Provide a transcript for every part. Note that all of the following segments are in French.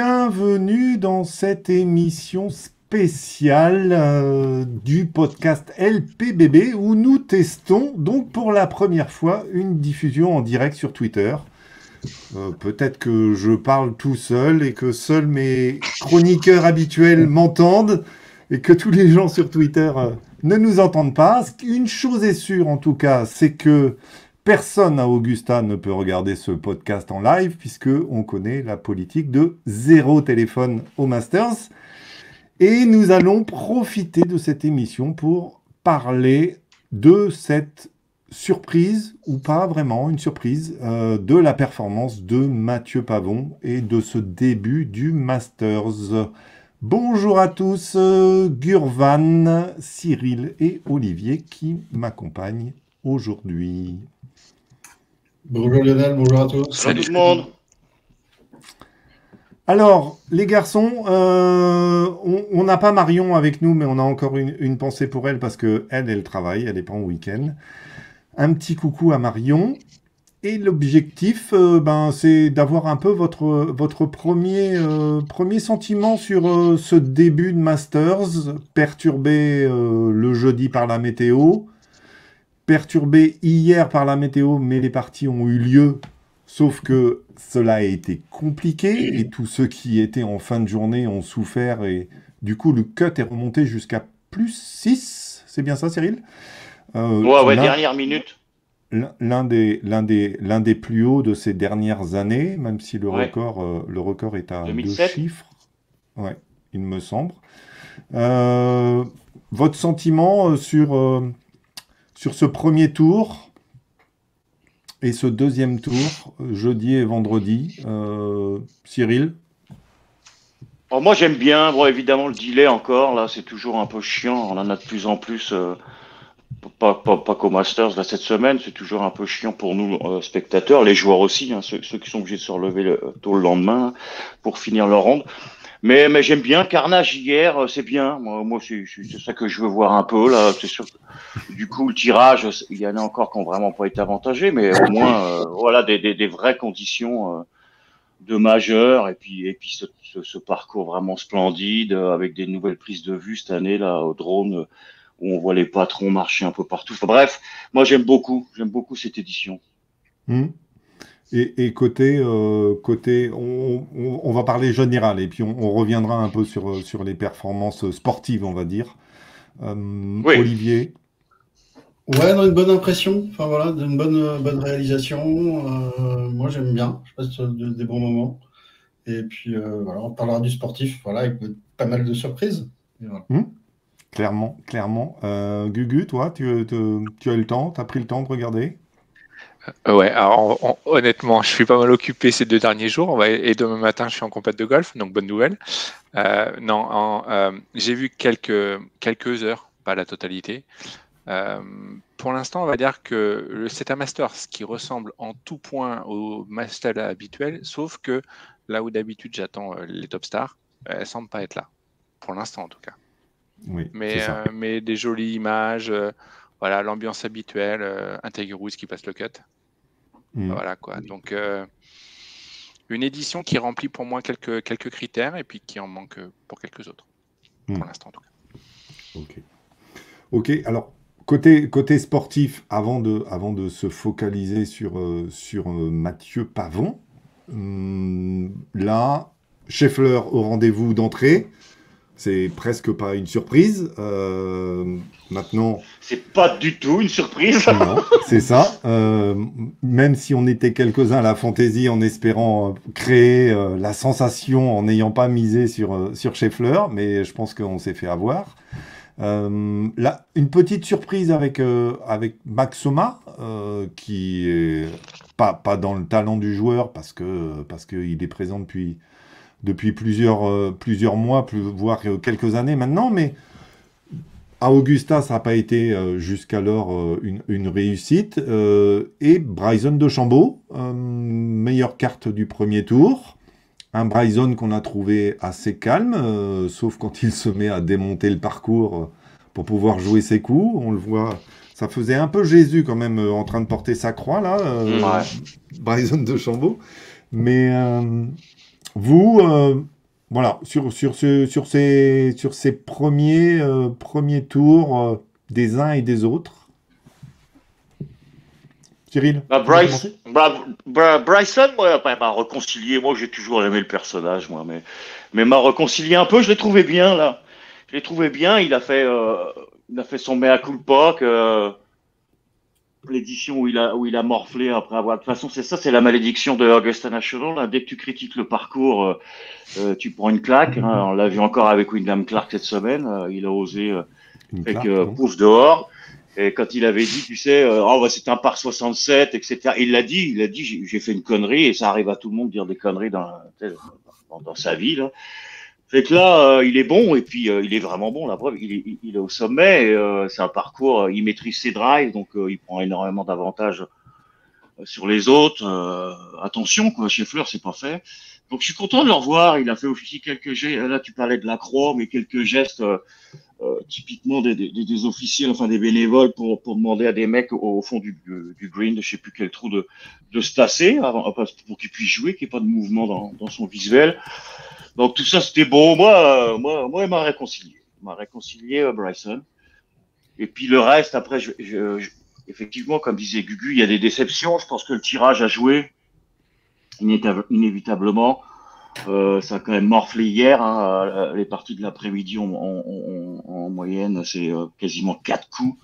Bienvenue dans cette émission spéciale euh, du podcast LPBB où nous testons donc pour la première fois une diffusion en direct sur Twitter. Euh, Peut-être que je parle tout seul et que seuls mes chroniqueurs habituels m'entendent et que tous les gens sur Twitter euh, ne nous entendent pas. Une chose est sûre en tout cas, c'est que personne à Augusta ne peut regarder ce podcast en live puisque on connaît la politique de zéro téléphone au Masters. Et nous allons profiter de cette émission pour parler de cette surprise, ou pas vraiment une surprise, euh, de la performance de Mathieu Pavon et de ce début du Masters. Bonjour à tous, euh, Gurvan, Cyril et Olivier qui m'accompagnent aujourd'hui. Bonjour Lionel, bonjour à tous. Salut tout le monde. Alors, les garçons, euh, on n'a pas Marion avec nous, mais on a encore une, une pensée pour elle parce que elle, elle travaille, elle n'est pas en week-end. Un petit coucou à Marion. Et l'objectif, euh, ben, c'est d'avoir un peu votre, votre premier, euh, premier sentiment sur euh, ce début de Masters, perturbé euh, le jeudi par la météo, perturbé hier par la météo, mais les parties ont eu lieu, sauf que cela a été compliqué et tous ceux qui étaient en fin de journée ont souffert et du coup le cut est remonté jusqu'à plus 6, c'est bien ça Cyril? Euh, Ouais, dernière minute. l'un des, plus hauts de ces dernières années, même si le Ouais. record, euh, le record est à 2007. deux chiffres. Ouais, il me semble. Euh, votre sentiment sur, sur ce premier tour et ce deuxième tour, jeudi et vendredi, euh, Cyril? Alors, moi, j'aime bien. Bon, évidemment, le delay encore, là, c'est toujours un peu chiant. On en a de plus en plus. euh, pas, pas, pas qu'au Masters, là, cette semaine. C'est toujours un peu chiant pour nous, euh, spectateurs, les joueurs aussi, hein, ceux, qui sont obligés de se relever le- tôt le lendemain pour finir leur ronde. Mais, mais j'aime bien. Carnage hier, euh, c'est bien. Moi, moi c'est ça que je veux voir un peu, là. C'est sûr. Du coup, le tirage, il y en a encore qui n'ont vraiment pas été avantagés, mais au moins, euh, voilà, des, des, vraies conditions. euh, de majeur et puis et puis ce, parcours vraiment splendide avec des nouvelles prises de vue cette année là au drone où on voit les patrons marcher un peu partout. Bref, moi j'aime beaucoup, j'aime beaucoup cette édition. Hmm. Et, et côté, euh, côté on, on- on va parler général et puis on, on reviendra un peu sur, euh, sur les performances sportives, on va dire. Euh, Oui. Olivier, Ouais, non, une bonne impression, enfin voilà, d'une bonne, bonne réalisation. Euh, moi j'aime bien, je passe de- des bons moments. Et puis euh, voilà, on parlera du sportif, voilà, avec pas mal de surprises. Voilà. clairement, clairement. Euh, Gugu, toi, tu, tu- tu as eu le temps, tu as pris le temps de regarder? Euh, Ouais, alors on- on- honnêtement, je suis pas mal occupé ces deux derniers jours. Et demain matin, je suis en compète de golf, donc bonne nouvelle. Euh, non, euh, j'ai vu quelques, quelques heures, pas la totalité. Euh, pour l'instant, on va dire que le- c'est un Masters qui ressemble en tout point au Master habituel, sauf que là où d'habitude j'attends les top stars, elles semblent pas être là. Pour l'instant, en tout cas. Oui, Mais, c'est ça. mais des jolies images, voilà, l'ambiance habituelle, euh, un Tiger Woods qui passe le cut. Hmm. Voilà quoi. Donc euh, une édition qui remplit pour moi quelques, quelques critères et puis qui en manque euh, pour quelques autres. Mm. Pour l'instant en tout cas. Ok. Ok, alors, côté, côté sportif, avant de, avant de se focaliser sur, euh, sur euh, Mathieu Pavon, hum, là, Scheffler au rendez-vous d'entrée, c'est presque pas une surprise. Euh, maintenant, C'est pas du tout une surprise. non, c'est ça. Euh, même si on était quelques-uns à la fantaisie en espérant euh, créer euh, la sensation en n'ayant pas misé sur, sur Scheffler, mais je pense qu'on s'est fait avoir. Là, une petite surprise avec, avec Max Soma, euh, qui est pas, pas dans le talent du joueur parce que parce qu'il est présent depuis, depuis plusieurs, euh, plusieurs mois, plus, voire euh, quelques années maintenant, mais à Augusta, ça n'a pas été euh, jusqu'alors euh, une, une réussite. Et Bryson de Chambaud, meilleure carte du premier tour. Un Bryson qu'on a trouvé assez calme, sauf quand il se met à démonter le parcours pour pouvoir jouer ses coups. On le voit, ça faisait un peu Jésus quand même en train de porter sa croix là, Ouais. Bryson de Chambaud. Mais Vous, euh, voilà, sur, sur, ce, sur, ces, sur ces premiers, euh, premiers tours euh, des uns et des autres. Cyril Bah, Bryce, bah, bah, Bryson, moi, m'a réconcilié. Moi, j'ai toujours aimé le personnage, moi, mais, mais m'a réconcilié un peu. Je l'ai trouvé bien là. Je l'ai trouvé bien. Il a fait, euh, il a fait son mea culpa que l'édition où il a où il a morflé après avoir. De toute façon, c'est ça, c'est la malédiction de Augusta National. là. Dès que tu critiques le parcours, euh, euh, tu prends une claque. hein. On l'a vu encore avec Wyndham Clark cette semaine. Euh, il a osé. euh, non pouf dehors. Et quand il avait dit, tu sais, oh, bah, c'est un par 67, etc. Il l'a dit, il a dit, j'ai fait une connerie et ça arrive à tout le monde de dire des conneries dans, dans, dans sa vie. Là. Fait que là, euh, il est bon et puis euh, il est vraiment bon. La preuve, il est, il est au sommet. et, euh, c'est un parcours, euh, il maîtrise ses drives, donc euh, il prend énormément d'avantages euh, sur les autres. Attention, quoi, chez Fleur, c'est pas fait. Donc je suis content de le revoir. Il a fait aussi quelques gestes. Là, tu parlais de l'accro, mais quelques gestes typiquement des, des, des officiels, enfin des bénévoles, pour, pour demander à des mecs au, au fond du, du green, de je sais plus quel trou, de, de se tasser avant, pour qu'il puisse jouer, qu'il n'y ait pas de mouvement dans, dans son visuel. Donc tout ça, c'était beau. Moi, euh, moi, moi, il m'a réconcilié. Il m'a réconcilié, euh, Bryson. Et puis le reste, après, je, je, effectivement, comme disait Gugu, il y a des déceptions. Je pense que le tirage a joué inévitablement. Euh, ça a quand même morflé hier. hein. Les parties de l'après-midi, en, en- en- en moyenne, c'est quasiment quatre coups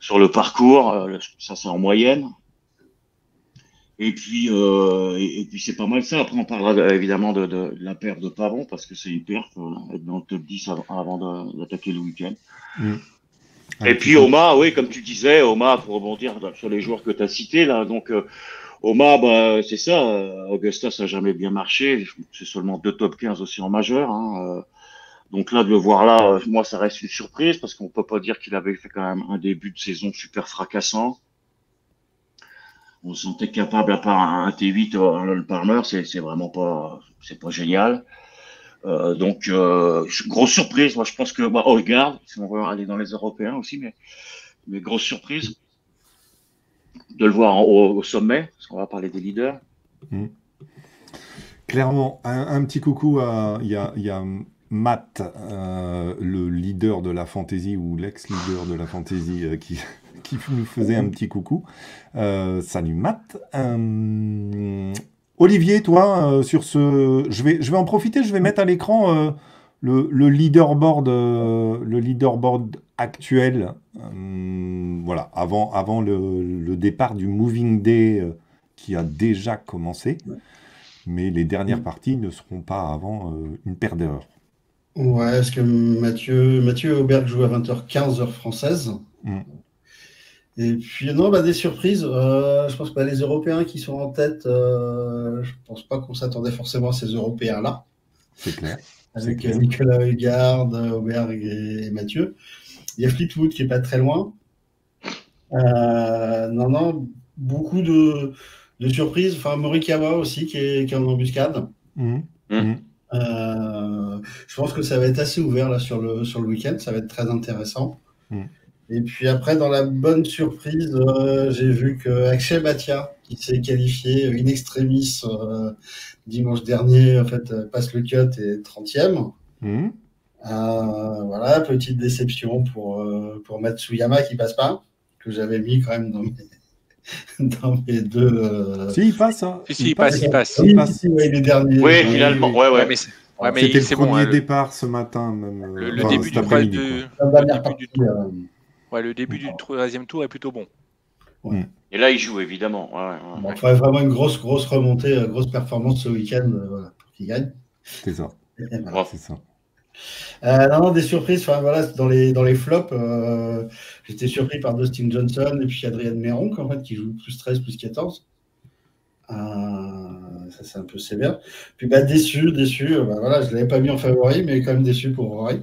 sur le parcours. Ça, c'est en moyenne. Et puis, euh, et, et puis c'est pas mal ça. Après, on parlera de- évidemment de, de, de la perte de Pavon parce que c'est une perte, euh, être dans le top 10 avant, avant d'attaquer le week-end. Et puis Oma, oui, comme tu disais, Oma, pour rebondir dans- sur les joueurs que tu as cités, là, donc euh, Oma, bah, c'est ça, euh, Augusta, ça n'a jamais bien marché, c'est seulement deux top 15 aussi en majeur. Hein, euh, donc là, de le voir là, moi, ça reste une surprise parce qu'on peut pas dire qu'il avait fait quand même un début de saison super fracassant. On se sentait capable, à part un, un T8 euh, le Palmer, c'est vraiment pas, génial. Euh, donc, euh, grosse surprise. Moi, je pense que, bah, regarde, si on va aller dans les Européens aussi, mais, grosse surprise de le voir au sommet, parce qu'on va parler des leaders. Clairement, un, petit coucou à. Matt, euh, le leader de la fantasy ou l'ex-leader de la fantasy, euh, qui, qui nous faisait un petit coucou. Euh, salut Matt. Olivier, toi, sur ce. Je vais, je vais en profiter, je vais mettre à l'écran le, le leaderboard, le leaderboard actuel. Voilà, avant, avant le, le départ du Moving Day qui a déjà commencé. Mais les dernières parties ne seront pas avant une paire d'heures. Ouais, est-ce que Mathieu, Mathieu Auberg joue à 20h15 heure française Mm. Et puis, non, bah, des surprises. Euh, je pense que bah, les Européens qui sont en tête, euh, je pense pas qu'on s'attendait forcément à ces Européens-là, C'est clair. avec clair. euh, Nicolas Hugard, Auberg et, Mathieu. Il y a Fleetwood qui est pas très loin. Euh, non, non, beaucoup de, de surprises. Enfin, Morikawa aussi qui est, qui est en embuscade. Mhm. Mm. Euh, je pense que ça va être assez ouvert là sur le, sur le week-end, ça va être très intéressant. Mm. Et puis après, dans la bonne surprise, euh, j'ai vu que Akshay Bhatia, qui s'est qualifié in extremis euh, dimanche dernier, en fait, euh, passe le cut et 30e. Mhm. Euh, voilà, petite déception pour, euh, pour Matsuyama qui passe pas, que j'avais mis quand même dans mes, dans mes deux. euh, Si, il passe. hein. Si, si, il passe, il passe. oui, Il passe. si, ouais, les derniers. Oui, Euh, finalement, ouais, Ouais, ouais. mais c'est ouais, C'était le bon. premier hein, le, départ ce matin, même. euh, le- le enfin, début cet du, partie, euh, ouais, le début du troisième tour est plutôt bon. Et là, il joue, évidemment. Ouais, ouais, Bon, ouais. il faudrait vraiment une grosse, grosse remontée, euh, grosse performance ce week-end euh, voilà, pour qu'il gagne. C'est ça. Voilà. C'est ça. Euh, non, non, des surprises. Enfin, voilà, dans les, dans les flops, euh, j'étais surpris par Dustin Johnson et puis Adrian en fait, qui joue plus 13, plus 14. Euh, ça, c'est un peu sévère. Puis, bah, déçu, déçu. euh, bah, voilà, je ne l'avais pas mis en favori, mais quand même déçu pour Rory.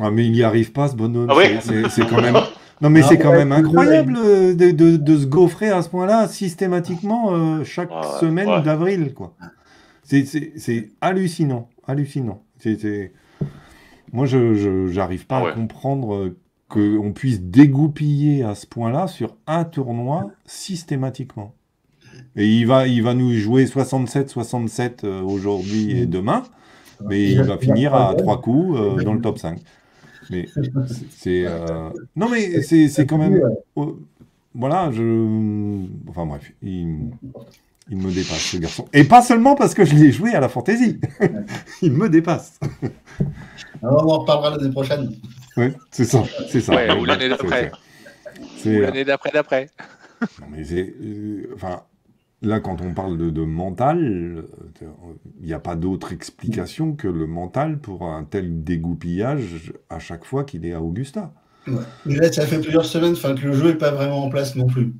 Ah, mais il n'y arrive pas, ce bonhomme. Ah oui C'est- quand même. Non, mais Ah, c'est quand ouais, même incroyable euh, de, de- de se gaufrer à ce point-là systématiquement euh, chaque Ah ouais, semaine ouais. d'avril, quoi. C'est- hallucinant, hallucinant. Moi, je j'arrive pas Ah à comprendre qu'on puisse dégoupiller à ce point-là sur un tournoi systématiquement. Et il va, il va nous jouer 67-67 euh, aujourd'hui et demain, mais il va finir à trois coups euh, dans le top 5. Mais c'est. euh, Non, mais c'est c'est quand même. Voilà, je. Enfin bref, il, il me dépasse, ce garçon. Et pas seulement parce que je l'ai joué à la fantaisie. il me dépasse. Alors, on en reparlera l'année prochaine. Ouais, c'est ça, c'est ça. Ouais, ou l'année d'après. Ou l'année d'après d'après. Non, mais c'est. enfin, là, quand on parle de, de mental, euh, il n'y a pas d'autre explication que le mental pour un tel dégoupillage à chaque fois qu'il est à Augusta. Mais là, ça fait plusieurs semaines que le jeu n'est pas vraiment en place non plus.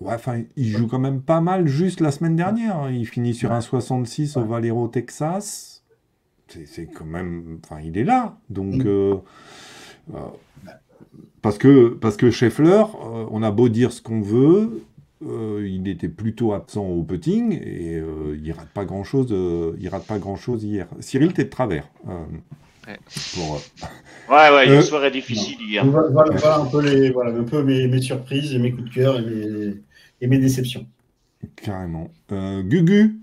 Ouais, enfin, il joue quand même pas mal juste la semaine dernière. hein. Il finit sur un 66 au Valero, Texas. C'est quand même. Enfin, il est là. Donc. Mm. euh, euh, parce que, parce que Scheffler, euh, on a beau dire ce qu'on veut, euh, il était plutôt absent au putting et euh, il rate pas grand chose. il rate pas grand chose hier. Cyril, t'es de travers. euh, Ouais. pour, Ouais, ouais, Euh, une soirée difficile hier. Voilà, un peu, les, voilà, un peu mes, mes surprises et mes coups de cœur et mes, et mes déceptions. carrément. Euh, Gugu,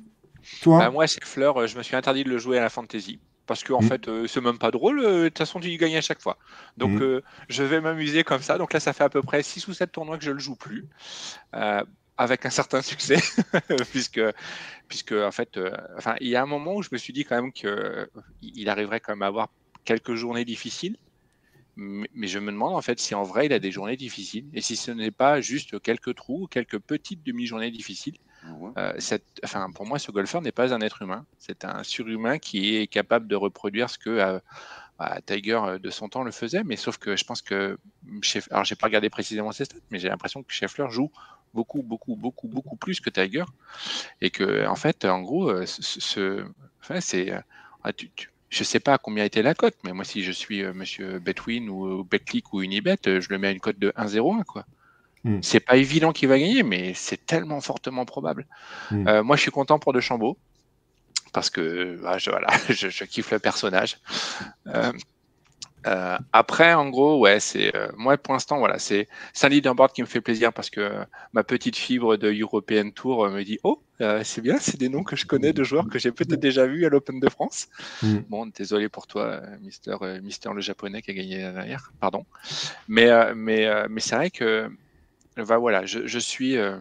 toi? Bah, moi, c'est Fleur, euh, je me suis interdit de le jouer à la fantasy. Parce qu'en Mm. fait, euh, c'est même pas drôle. euh, De toute façon, tu y gagnes à chaque fois. Donc, Mm. euh, je vais m'amuser comme ça. Donc là, ça fait à peu près 6 ou 7 tournois que je le joue plus. euh, avec un certain succès. puisque, puisque, en fait, enfin, il y a un moment où je me suis dit quand même qu'il arriverait quand même à avoir quelques journées difficiles. Mais, mais je me demande en fait si en vrai il a des journées difficiles et si ce n'est pas juste quelques trous, quelques petites demi-journées difficiles. Ouais. Euh, pour moi, ce golfeur n'est pas un être humain. C'est un surhumain qui est capable de reproduire ce que euh, bah, Tiger euh, de son temps le faisait. Mais sauf que je pense que, Schef- alors j'ai pas regardé précisément ses stats, mais j'ai l'impression que Scheffler joue beaucoup, beaucoup, beaucoup, beaucoup plus que Tiger. Et que, en fait, en gros, ce, ce- c'est, ah, tu- je sais pas combien était la cote, mais moi, si je suis euh, Monsieur Betwin ou, ou Betclic ou Unibet, je le mets à une cote de 1,01 quoi. Hmm. C'est pas évident qu'il va gagner, mais c'est tellement fortement probable. Hmm. Euh, moi, je suis content pour De Chambaud parce que ah, je, voilà, je, je kiffe le personnage. Euh, euh, après, en gros, ouais, c'est euh, moi pour l'instant, voilà, c'est un leaderboard qui me fait plaisir parce que euh, ma petite fibre de European Tour euh, me dit oh, euh, c'est bien, c'est des noms que je connais de joueurs que j'ai peut-être déjà vus à l'Open de France. Mm. Bon, désolé pour toi, euh, Mister, euh, Mister le japonais qui a gagné derrière, pardon. Mais euh, mais euh, mais c'est vrai que bah, voilà, je, je suis euh,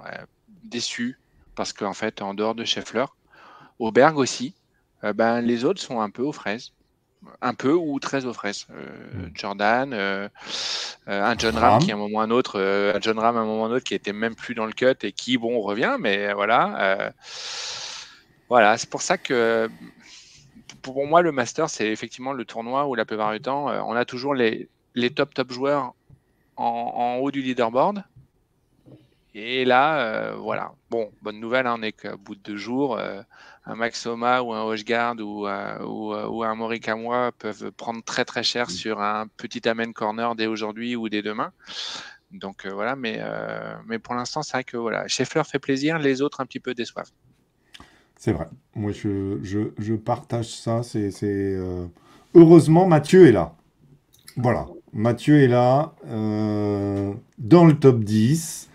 ouais, déçu parce qu'en fait, en dehors de Scheffler, Auberg aussi, euh, ben, les autres sont un peu aux fraises. Un peu ou très aux fraises. Euh, Jordan, euh, euh, un John Ram qui à un moment ou un autre, un John Ram à un moment ou un autre qui était même plus dans le cut et qui, bon, revient, mais voilà. voilà, c'est pour ça que pour moi, le Master, c'est effectivement le tournoi où la plupart du temps, on a toujours les, les top top joueurs en, en haut du leaderboard. Et là, euh, voilà. Bon, bonne nouvelle, hein, on est qu'à bout de deux jours. euh, un Maxoma ou un Hochgard ou, euh, ou, ou un Morikawa peuvent prendre très très cher sur un petit Amen Corner dès aujourd'hui ou dès demain. Donc voilà, mais, mais pour l'instant, c'est vrai que voilà, Scheffler fait plaisir, les autres un petit peu déçoivent. C'est vrai. Moi, je, je, je partage ça. C'est, c'est, Heureusement, Mathieu est là. Voilà. Mathieu est là, euh, dans le top 10.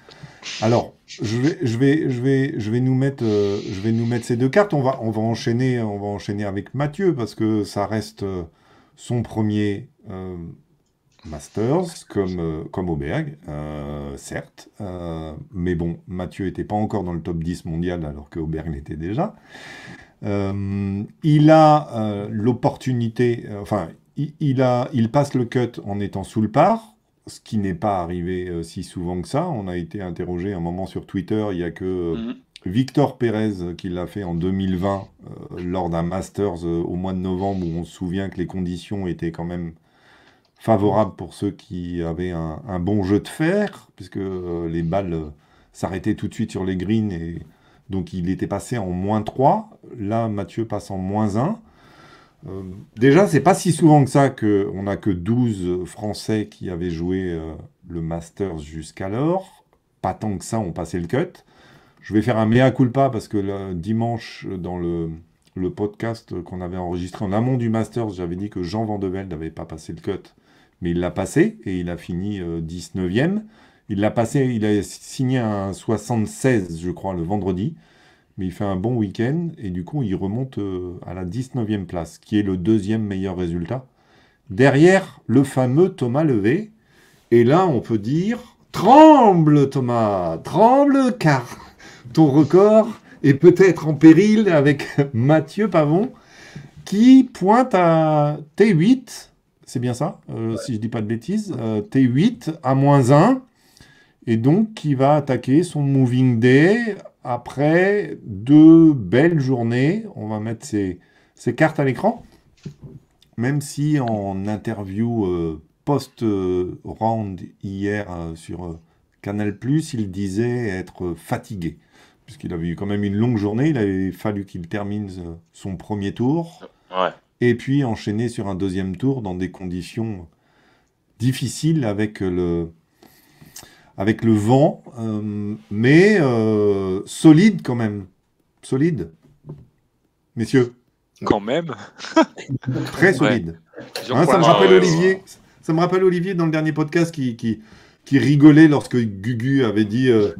Alors, je vais, je vais, je vais, je vais nous mettre, euh, je vais nous mettre ces deux cartes. On va, on va enchaîner, on va enchaîner avec Mathieu parce que ça reste euh, son premier Masters comme, comme Auberg, certes. Mais bon, Mathieu n'était pas encore dans le top 10 mondial alors que Auberg l'était déjà. Il a l'opportunité, enfin, il, il a, il passe le cut en étant sous le par, ce qui n'est pas arrivé euh, si souvent que ça. On a été interrogé un moment sur Twitter, il n'y a que euh, Mhm. Victor Pérez qui l'a fait en 2020 euh, lors d'un Masters au mois de novembre où on se souvient que les conditions étaient quand même favorables pour ceux qui avaient un, un bon jeu de fer, puisque les balles s'arrêtaient tout de suite sur les greens et donc il était passé en moins 3. Là, Mathieu passe en moins 1. Euh, déjà, c'est pas si souvent que ça qu'on n'a que 12 Français qui avaient joué euh, le Masters jusqu'alors. Pas tant que ça ont passé le cut. Je vais faire un mea culpa parce que le dimanche, dans le, podcast qu'on avait enregistré en amont du Masters, j'avais dit que Jean Vandevelde n'avait pas passé le cut, mais il l'a passé et il a fini euh, 19e. Il l'a passé, il a signé un 76, je crois, le vendredi. Il fait un bon week-end et du coup, il remonte euh, à la 19e place, qui est le deuxième meilleur résultat. Derrière le fameux Thomas Levé. Et là, on peut dire Tremble, Thomas, tremble, car ton record est peut-être en péril avec Mathieu Pavon, qui pointe à T8, c'est bien ça, euh, si je dis pas de bêtises, euh, T8 à moins 1, et donc qui va attaquer son Moving Day après deux belles journées. On va mettre ces, cartes à l'écran, même si en interview euh, post-round hier euh, sur euh, Canal+, il disait être fatigué, puisqu'il avait eu quand même une longue journée, il avait fallu qu'il termine son premier tour, et puis enchaîner sur un deuxième tour dans des conditions difficiles avec le, avec le vent, euh, mais euh, solide quand même. Solide. Messieurs. Quand même. Très solide. Hein, ça me rappelle Olivier. Ça me rappelle Olivier dans le dernier podcast qui, qui, qui rigolait lorsque Gugu avait dit euh,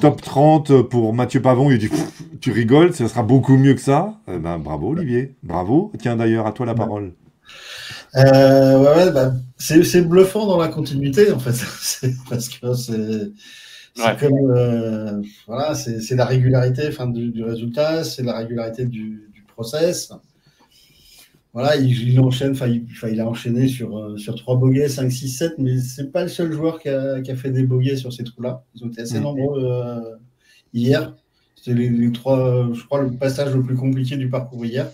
top, 30. pour Mathieu Pavon. Il dit Tu rigoles, ça sera beaucoup mieux que ça. Eh ben, bravo Olivier. Bravo. Tiens d'ailleurs, à toi la parole. Euh, ouais, ouais, bah, c'est bluffant dans la continuité, en fait. parce que c'est. comme euh, voilà, c'est la régularité enfin, du, du résultat, c'est la régularité du, du, process. Voilà, il, il enchaîne, enfin, il, il, a enchaîné sur, euh, sur 3 bogeys, 5, 6, 7, mais c'est pas le seul joueur qui a, qui a fait des bogeys sur ces trous-là. Ils ont été assez mmh. nombreux euh, hier. C'était les, les, trois, je crois, le passage le plus compliqué du parcours hier.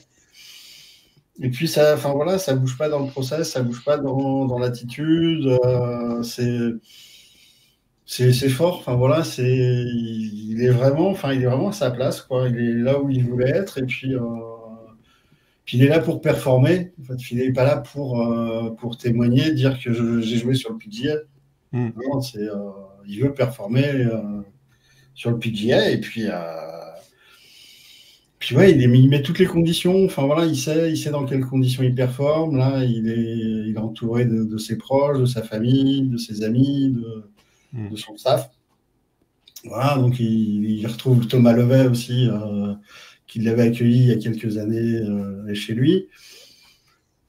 Et puis ça, enfin voilà, ça bouge pas dans le process, ça bouge pas dans, dans l'attitude. Euh, c'est c'est fort. Enfin voilà, c'est il est vraiment, enfin il est vraiment à sa place quoi. Il est là où il voulait être et puis euh, puis il est là pour performer. En fait, il n'est pas là pour euh, pour témoigner, dire que j'ai joué sur le PGA. Mm. Non, c'est il veut performer sur le PGA et puis puis ouais, il, met toutes les conditions. Enfin voilà, il sait, il sait dans quelles conditions il performe. Là, il est, il est entouré de, ses proches, de sa famille, de ses amis, de, hmm. son staff. Voilà, donc il, retrouve Thomas Levet aussi, euh, qui l'avait accueilli il y a quelques années euh, chez lui.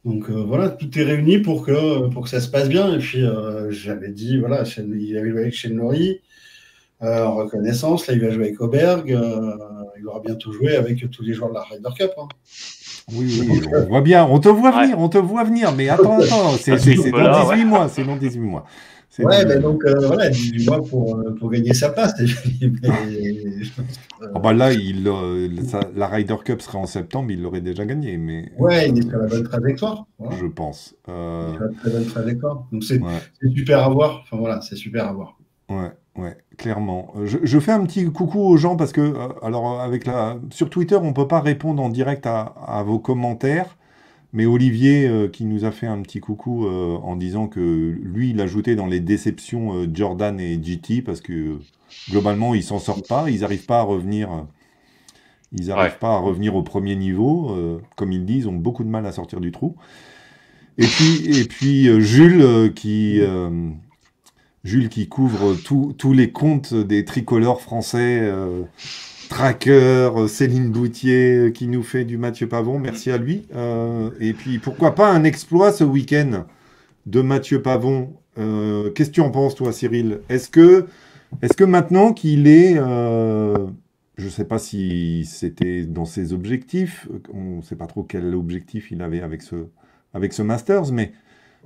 Donc euh, voilà, tout est réuni pour que, pour que ça se passe bien. Et puis j'avais dit, voilà, il avait avec Shane Laurie. Euh, en reconnaissance. Là, il va jouer avec Auberg. Euh, il aura bientôt joué avec tous les joueurs de la Ryder Cup. Hein. Oui, oui, on voit bien, on te voit venir, on te voit venir, mais attends, attends, c'est dans 18 mois, c'est dans 18 mois. Ouais, mais donc euh, voilà, 18 mois pour, pour gagner sa place. oh bah là, il, la Ryder Cup serait en septembre, il l'aurait déjà gagné. Mais... Ouais, il est sur la bonne trajectoire. Je pense. Euh... Il est sur la très bonne trajectoire. Donc c'est super à voir. Enfin voilà, c'est super à voir. Ouais. Ouais, clairement. Euh, je, fais un petit coucou aux gens parce que, euh, alors, avec la, sur Twitter, on ne peut pas répondre en direct à, vos commentaires, mais Olivier, euh, qui nous a fait un petit coucou en disant que lui, il ajoutait dans les déceptions Jordan et GT parce que globalement, ils s'en sortent pas, ils n'arrivent pas à revenir. Ils n'arrivent pas à revenir au premier niveau. comme ils disent, ont beaucoup de mal à sortir du trou. Et puis, et puis Jules, qui Jules qui couvre tous les comptes des tricolores français, euh, Tracker, euh, Céline Boutier euh, qui nous fait du Mathieu Pavon, merci à lui. et puis pourquoi pas un exploit ce week-end de Mathieu Pavon? Qu'est-ce que tu en penses toi Cyril? Est-ce que, est maintenant qu'il est... je ne sais pas si c'était dans ses objectifs, on ne sait pas trop quel objectif il avait avec ce, avec ce Masters, mais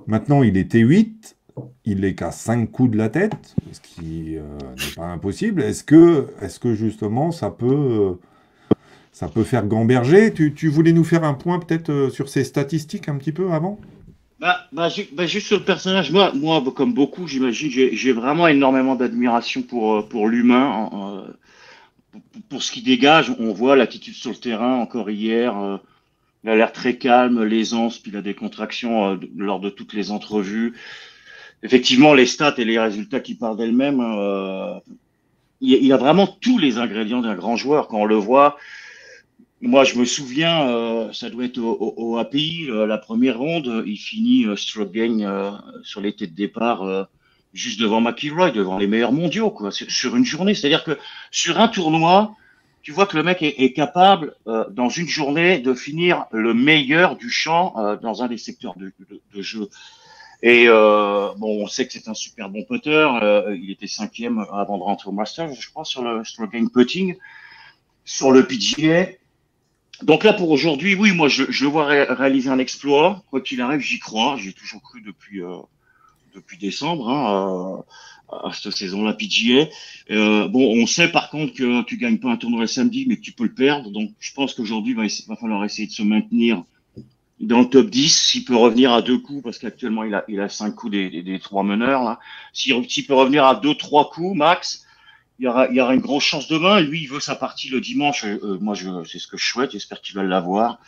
maintenant il était 8 il est qu'à 5 coups de la tête, ce qui euh, n'est pas impossible. Est-ce que, est que justement ça peut, euh, ça peut faire gamberger? Tu, tu, voulais nous faire un point peut-être euh, sur ces statistiques un petit peu avant? Bah, bah, bah, juste sur le personnage, moi, comme beaucoup, j'imagine, j'ai vraiment énormément d'admiration pour, pour l'humain, pour ce qu'il dégage. On voit l'attitude sur le terrain encore hier. il a l'air très calme, l'aisance, puis il a des contractions lors de toutes les entrevues effectivement, les stats et les résultats qui parlent d'elles-mêmes, euh, il, a vraiment tous les ingrédients d'un grand joueur. Quand on le voit, moi, je me souviens, euh, ça doit être au, API, euh, la première ronde, il finit stroke gain sur l'été de départ juste devant McIlroy, devant les meilleurs mondiaux, quoi, sur, une journée. C'est-à-dire que sur un tournoi, tu vois que le mec est, capable, euh, dans une journée, de finir le meilleur du champ euh, dans un des secteurs de, jeu. Et euh, bon, on sait que c'est un super bon putter. il était cinquième avant de rentrer au Masters, je crois, sur le, sur le game putting, sur le PGA. Donc là, pour aujourd'hui, oui, moi, je, je vois réaliser un exploit. Quoi qu'il arrive, j'y crois. J'ai toujours cru depuis depuis décembre hein, à, cette saison-là PGA. Euh, bon, on sait par contre que tu gagnes pas un tournoi samedi, mais que tu peux le perdre. Donc, je pense qu'aujourd'hui, il va, falloir essayer de se maintenir dans le top 10. S'il peut revenir à deux coups, parce qu'actuellement, il a, il a cinq coups des, des, trois meneurs. S'il peut revenir à deux, trois coups max, il y aura, il y aura une grosse chance demain. Lui, il veut sa partie le dimanche. Euh, moi, je, c'est ce que je souhaite. J'espère qu'il va l'avoir.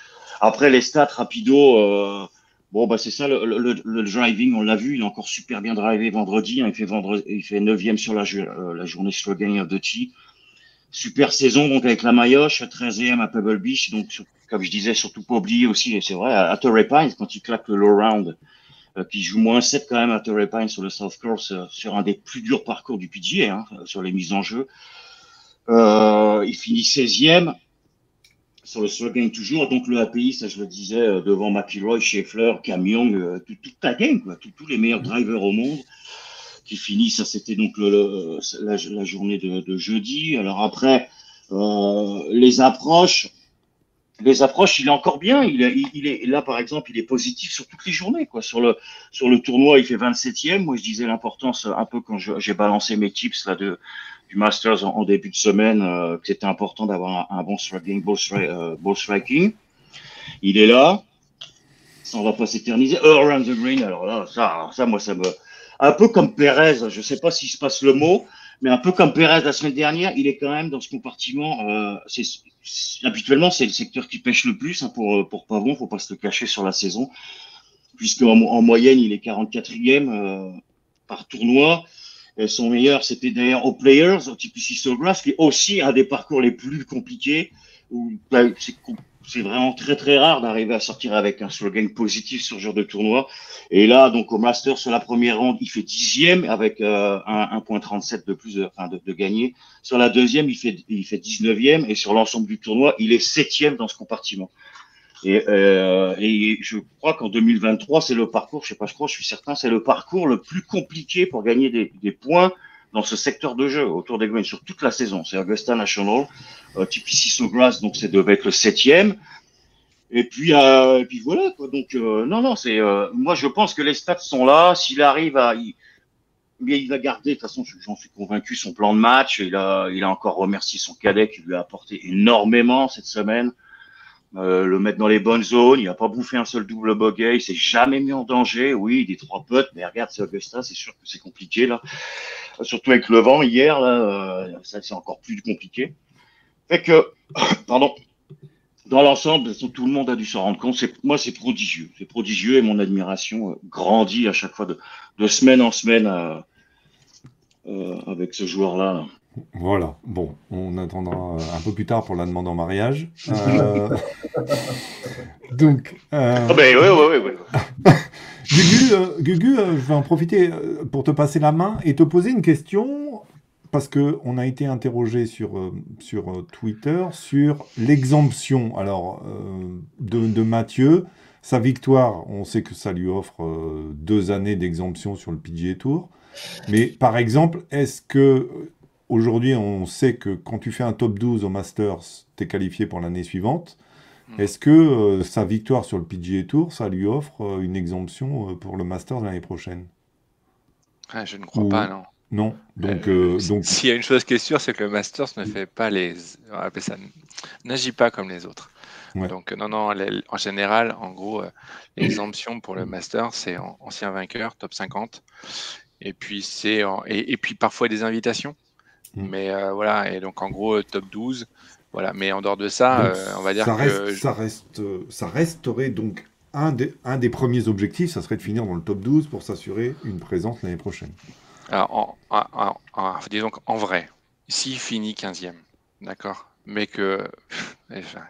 Après, les stats rapido, euh, Bon, bah c'est ça, le, le, driving, on l'a vu, il a encore super bien drivé vendredi. Hein, il fait vendredi, il fait 9 sur la, euh, la journée Slogan of the Super saison, donc avec la Mayoche, 13e à Pebble Beach. Donc, comme je disais, surtout pas oublier aussi, c'est vrai, à, Torrey Pines, quand il claque le low round, euh, qui joue moins 7 quand même à Torrey Pines sur le South Course, euh, sur un des plus durs parcours du PGA, hein, sur les mises en jeu. Euh, il finit 16e sur le slogan toujours. Donc le API, ça je le disais, euh, devant McIlroy, Scheffler, Cam Young, euh, toute gang, quoi, tous les meilleurs drivers au monde qui finissent. Ça c'était donc la, la, journée de, jeudi. Alors après, euh, les approches. Les approches, il est encore bien. Il est, il est là, par exemple, il est positif sur toutes les journées. Quoi. Sur le sur le tournoi, il fait 27e. Moi, je disais l'importance un peu quand j'ai balancé mes tips là de du Masters en, début de semaine, euh, que c'était important d'avoir un, bon striking, euh, striking. Il est là. Ça, on va pas s'éterniser. Oh, around the green, alors là, ça, ça, moi, ça me. Un peu comme Perez, je sais pas s'il se passe le mot, mais un peu comme Perez la semaine dernière, il est quand même dans ce compartiment. Euh, c'est, habituellement, c'est le secteur qui pêche le plus hein, pour, pour Pavon, faut pas se le cacher sur la saison, puisqu'en en moyenne, il est 44e euh, par tournoi. Euh, son meilleur, c'était d'ailleurs aux Players, au TPC Sawgrass, qui est aussi un des parcours les plus compliqués, où bah, c'est vraiment très très rare d'arriver à sortir avec un slogan positif sur ce genre de tournoi. Et là, donc au Master, sur la première ronde, il fait dixième avec euh, 1.37 de plus de, enfin, de, de, gagné. Sur la deuxième, il fait, il fait 19e et sur l'ensemble du tournoi, il est septième dans ce compartiment. Et, euh, et je crois qu'en 2023, c'est le parcours, je sais pas, je crois, je suis certain, c'est le parcours le plus compliqué pour gagner des, des points dans ce secteur de jeu autour des Greens sur toute la saison. C'est Augusta National, euh, TPC Snowgrass, donc ça devait être le septième. Et puis, euh, et puis voilà. Quoi. Donc euh, non, non, c'est euh, moi je pense que les stats sont là. S'il arrive à, il, il va garder. De toute façon, j'en suis convaincu son plan de match. Il a, il a encore remercié son cadet qui lui a apporté énormément cette semaine. Euh, le mettre dans les bonnes zones. Il n'a pas bouffé un seul double bogey. Il s'est jamais mis en danger. Oui, des trois potes, mais regarde, c'est Augusta, c'est sûr que c'est compliqué là. Surtout avec le vent hier, là, euh, ça c'est encore plus compliqué. Fait que, pardon, dans l'ensemble, tout le monde a dû s'en rendre compte. Moi, c'est prodigieux. C'est prodigieux et mon admiration euh, grandit à chaque fois de, semaine en semaine euh, avec ce joueur-là. là voilà, bon, on attendra un peu plus tard pour la demande en mariage. Euh... Donc. Euh... Oh ben, oui, oui, oui. Gugu, euh, Gugu euh, je vais en profiter euh, pour te passer la main et te poser une question parce qu'on a été interrogé sur, sur Twitter sur l'exemption alors de, de, Mathieu. Sa victoire, on sait que ça lui offre deux années d'exemption sur le PGA Tour. Mais par exemple, est-ce que Aujourd'hui, on sait que quand tu fais un top 12 au Masters, tu es qualifié pour l'année suivante. Hmm. Est-ce que euh, sa victoire sur le PGA Tour, ça lui offre euh, une exemption euh, pour le Masters l'année prochaine? Ah, Je ne crois pas, non. Non. Donc, donc... S'il y a une chose qui est sûre, c'est que le Masters ne fait pas les. ça n'agit pas comme les autres. Donc, non, non, en général, en gros, l'exemption pour le Masters, c'est ancien vainqueur, top 50. Et puis, c'est et, et, puis parfois des invitations. Mm. Mais euh, voilà, et donc en gros, top 12. Voilà, mais en dehors de ça, euh, on va dire ça que. Ça, reste, ça resterait donc un des, un des premiers objectifs, ça serait de finir dans le top 12 pour s'assurer une présence l'année prochaine. Alors, en, en, en, disons en vrai, s'il finit 15e, d'accord mais que.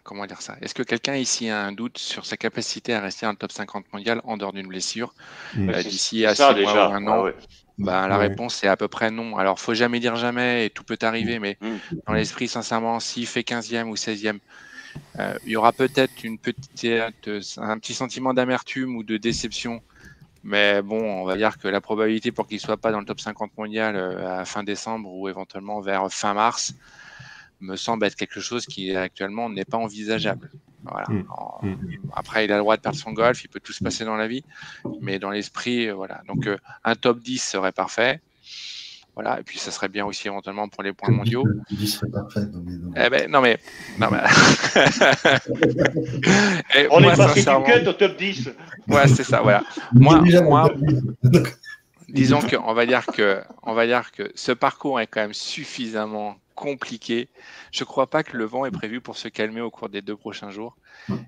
comment dire ça? Est-ce que quelqu'un ici a un doute sur sa capacité à rester dans le top 50 mondial en dehors d'une blessure? Bah, euh, c'est- d'ici à c'est ça, 6 mois déjà. ou un Ah an ouais. Ben, La Ouais. réponse est à peu près non. Alors, faut jamais dire jamais et tout peut arriver, mais Mm. dans l'esprit, sincèrement, s'il fait 15e ou 16e, euh, il y aura peut-être une petite, euh, un petit sentiment d'amertume ou de déception. Mais bon, on va dire que la probabilité pour qu'il soit pas dans le top 50 mondial euh, à fin décembre ou éventuellement vers fin mars me semble être quelque chose qui actuellement n'est pas envisageable. Voilà. Mm. En- Mm. Après, il a le droit de perdre son golf, il peut tout se passer dans la vie, mais dans l'esprit, euh, voilà. Donc, euh, un top 10 serait parfait. Voilà, et puis ça serait bien aussi éventuellement pour les points mondiaux. Le 10 serait parfait. non, mais non. Eh ben, non mais, non mais. Et On moi, est passé du cut au top 10. Ouais, c'est ça, voilà. Il Moi- moi- le top 10. Disons que, on va dire que, on va dire que ce parcours est quand même suffisamment compliqué. Je crois pas que le vent est prévu pour se calmer au cours des deux prochains jours.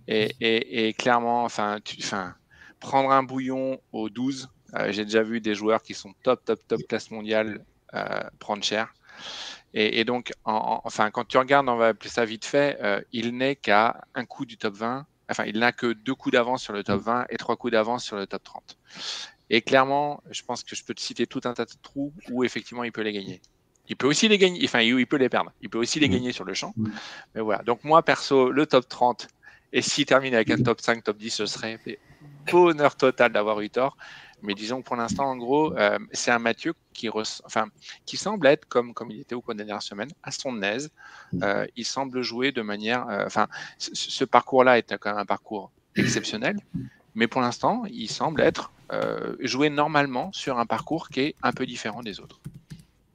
Et, et- et clairement, enfin, tu, enfin, prendre un bouillon au 12, euh, j'ai déjà vu des joueurs qui sont top, top, top classe mondiale euh, prendre cher. Et, et donc, en- en- enfin, quand tu regardes, on va appeler ça vite fait, euh, il n'est qu'à un coup du top 20. Enfin, il n'a que deux coups d'avance sur le top 20 et trois coups d'avance sur le top 30. Et clairement, je pense que je peux te citer tout un tas de trous où effectivement il peut les gagner. Il peut aussi les gagner, enfin il peut les perdre. Il peut aussi les Mm. gagner sur le champ. Mm. Mais voilà. Donc moi perso, le top 30 et s'il termine avec un top 5, top 10, ce serait bonheur total d'avoir eu tort. Mais disons que pour l'instant, en gros, euh, c'est un Mathieu qui, enfin, qui semble être comme, comme il était au cours des dernières semaines, à son aise. Euh, il semble jouer de manière. euh, Enfin, ce, ce parcours-là est quand même un parcours exceptionnel. Mais pour l'instant, il semble être joué normalement sur un parcours qui est un peu différent des autres.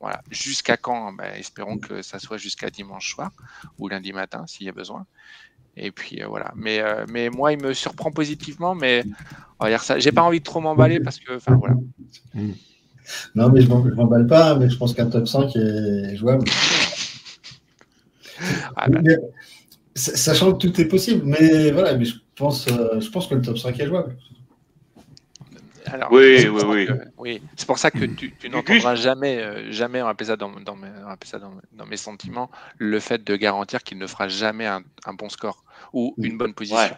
Voilà. Jusqu'à quand Ben, Espérons que ça soit jusqu'à dimanche soir ou lundi matin s'il y a besoin. Et puis euh, voilà. Mais, euh, mais moi, il me surprend positivement, mais on va dire ça. J'ai pas envie de trop m'emballer parce que, enfin voilà. Non, mais je m'emballe pas, mais je pense qu'un top 5 est jouable. Ah, ben, Mais, sa- sachant que tout est possible, mais voilà, mais je pense, euh, je pense que le top 5 est jouable. Alors, Oui, c'est pour oui, ça oui. que- oui. C'est pour ça que tu, tu n'entendras jamais, euh, jamais, on va appeler ça dans, dans mes, on ça dans, dans mes sentiments, le fait de garantir qu'il ne fera jamais un, un bon score ou Mm. une bonne position. Ouais.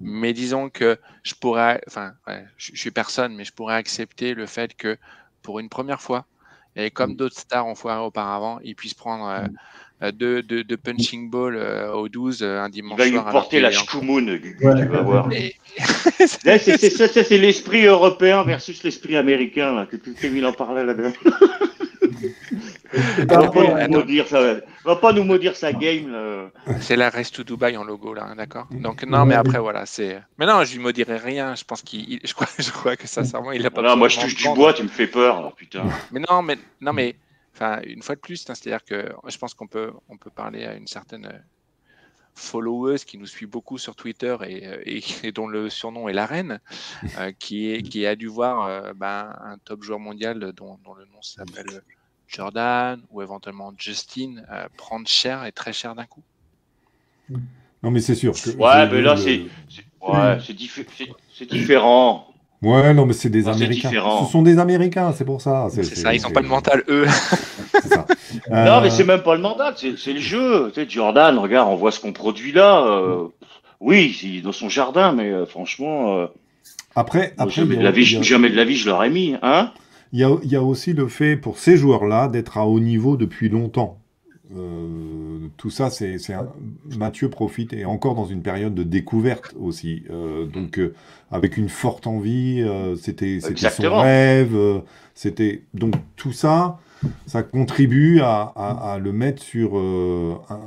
Mais disons que je pourrais, enfin, ouais, je, je suis personne, mais je pourrais accepter le fait que pour une première fois, et comme Mm. d'autres stars ont foiré auparavant, ils puissent prendre euh, euh, deux punching ball euh, au 12 euh, un Il dimanche va lui soir. alors porter la Shkumun, Gugu, Ouais. tu vas voir. Et- c'est c'est ça, ça, c'est l'esprit européen versus l'esprit américain, là, que Kevin en parlait là-dedans. Il va pas nous maudire ça, va pas nous maudire sa game, là. C'est la Rest to Dubai en logo là, hein, d'accord. Donc non, mais après voilà, c'est. Mais non, je lui maudirai rien. Je pense qu'il, il- je crois, je crois que sincèrement, il a pas. Voilà, moi, je de touche du bois, tu me fais peur, là, putain. Mais non, mais non, mais enfin, une fois de plus, hein, c'est-à-dire que je pense qu'on peut, on peut parler à une certaine euh, followeuse qui nous suit beaucoup sur Twitter et, euh, et- et dont le surnom est la reine, euh, qui, est, qui a dû voir euh, ben, un top joueur mondial dont, dont le nom s'appelle Jordan ou éventuellement Justin euh, prendre cher et très cher d'un coup. Non, mais c'est sûr. que- Ouais, mais là, le- c'est. c'est- Ouais, c'est diffé- c'est- c'est différent. Ouais, non, mais c'est des Non, Américains. Ce sont des Américains, c'est pour ça. C'est ça, ils n'ont pas le mental, eux. Non, Euh, mais c'est même pas le mandat, c'est c'est le jeu. Tu sais, Jordan, regarde, on voit ce qu'on produit là. euh, Oui, il est dans son jardin, mais euh, franchement, euh, Après, après jamais, de a- la vie, a- jamais de la vie, je l'aurais mis. Hein Il y a, il y a aussi le fait pour ces joueurs-là d'être à haut niveau depuis longtemps. Euh, tout ça, c'est Mathieu profite et encore dans une période de découverte aussi. Euh, donc euh, avec une forte envie, c'était son rêve. c'était donc tout ça, ça contribue à, à- à le mettre sur un,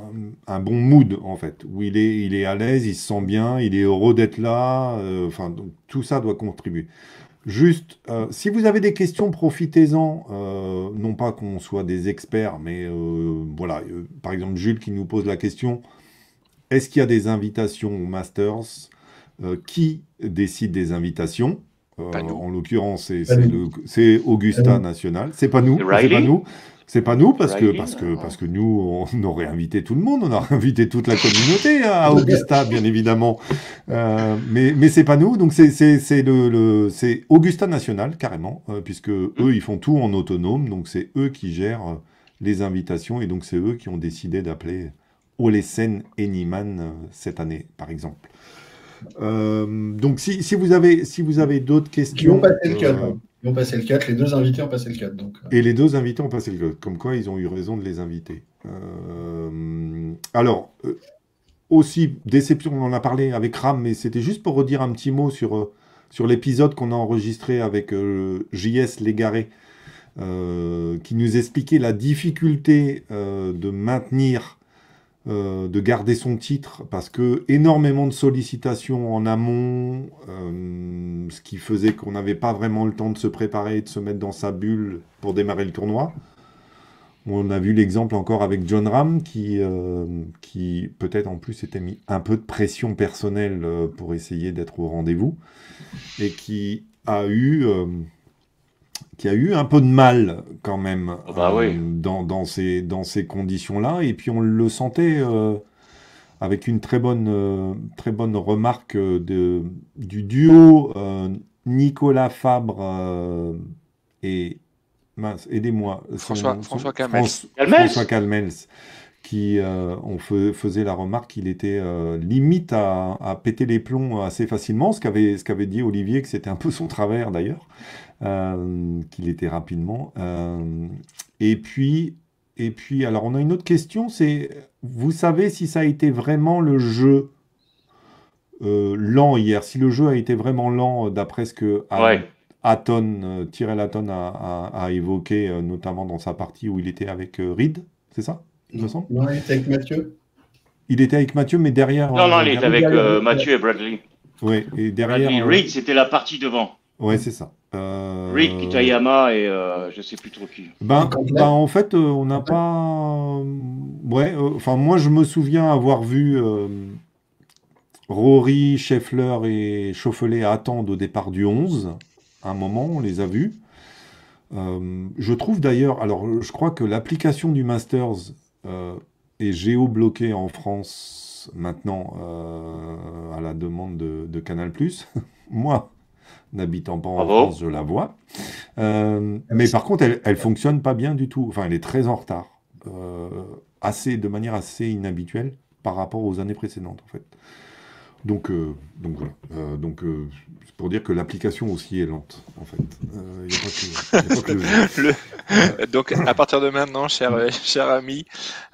un bon mood en fait, où il est il est à l'aise, il se sent bien, il est heureux d'être là. Enfin donc tout ça doit contribuer. Juste, euh, si vous avez des questions, profitez-en. euh, non pas qu'on soit des experts, mais euh, voilà. euh, par exemple, Jules qui nous pose la question est-ce qu'il y a des invitations aux Masters? Euh, Qui décide des invitations? Euh. En l'occurrence, c'est Augusta. National. C'est pas nous. C'est pas nous. C'est pas nous parce que, parce, que, non. parce que nous, on aurait invité tout le monde, on aurait invité toute la communauté à Augusta, bien évidemment. Euh, mais mais c'est pas nous, donc c'est c'est c'est le, le c'est Augusta National carrément, euh, puisque eux ils font tout en autonome, donc c'est eux qui gèrent euh, les invitations et donc c'est eux qui ont décidé d'appeler Olesen et Niemann cette année, par exemple. Donc si, si, vous avez, si vous avez d'autres questions... Ils ont passé le 4. Ils ont passé le 4, les deux invités ont passé le 4. Donc... Et les deux invités ont passé le 4, comme quoi ils ont eu raison de les inviter. alors, aussi, déception, on en a parlé avec Ram, mais c'était juste pour redire un petit mot sur, sur l'épisode qu'on a enregistré avec JS Légaré euh, qui nous expliquait la difficulté euh, de maintenir, euh, de garder son titre, parce que énormément de sollicitations en amont, ce qui faisait qu'on n'avait pas vraiment le temps de se préparer et de se mettre dans sa bulle pour démarrer le tournoi. On a vu l'exemple encore avec John Ram qui, qui peut-être en plus s'était mis un peu de pression personnelle pour essayer d'être au rendez-vous et qui a eu qui a eu un peu de mal quand même ah bah euh, dans, dans, ces, dans ces conditions-là. Et puis on le sentait euh, avec une très bonne, euh, très bonne remarque de, du duo Nicolas Fabre et... Mince, aidez-moi. François, François Calmels. François Calmels qui on faisait la remarque qu'il était limite à, à, péter les plombs assez facilement, ce qu'avait ce qu'avait dit Olivier, que c'était un peu son travers d'ailleurs. Euh, qu'il était rapidement. Euh, et puis, et puis, alors on a une autre question, c'est, vous savez si ça a été vraiment le jeu euh, lent hier, si le jeu a été vraiment lent d'après ce que Aton, Tyrell Aton a, évoqué, notamment dans sa partie où il était avec Reed, c'est ça il était avec Mathieu. Il était avec Mathieu, mais derrière. Non, non, il était avec Mathieu et Bradley. Oui, et derrière. Reed, c'était la partie devant. Ouais, c'est ça. Euh... Rick Kitayama et euh, je sais plus trop qui. Ben, ben en fait, euh, on n'a pas. Ouais, euh, enfin, moi, je me souviens avoir vu Rory, Scheffler et Chauffelet attendre au départ du 11. À un moment, on les a vus. je trouve d'ailleurs, alors je crois que l'application du Masters est géobloquée en France maintenant à la demande de, de Canal. moi, n'habitant pas en France, je la vois. Euh, mais par contre, elle, elle fonctionne pas bien du tout. Enfin, elle est très en retard, euh, assez, de manière assez inhabituelle par rapport aux années précédentes, en fait. Donc, euh, donc voilà. donc, c'est pour dire que l'application aussi est lente, en fait. donc, à partir de maintenant, cher, cher ami,